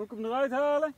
Moet ik hem eruit halen?